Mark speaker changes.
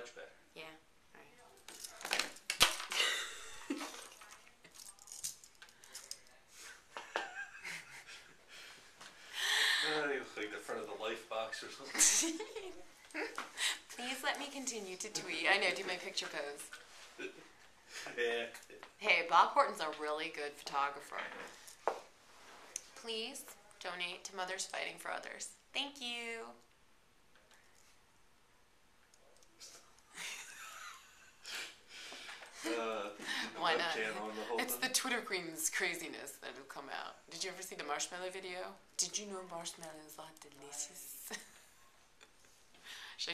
Speaker 1: much better.
Speaker 2: Yeah. Right.
Speaker 1: Uh, like the front of the life box or something.
Speaker 2: Please let me continue to tweet. I know, do my picture pose.
Speaker 1: yeah.
Speaker 2: Hey, Bob Horton's a really good photographer. Please donate to Mothers Fighting for Others. Thank you. Why not?
Speaker 1: the
Speaker 2: It's the. Twitter Queen's craziness that'll come out. Did you ever see the marshmallow video? Did you know marshmallows are delicious?